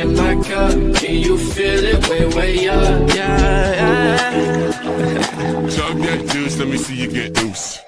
in my cup. Can you feel it? Way, way up. Yeah, yeah. Chug that juice, let me see you get loose.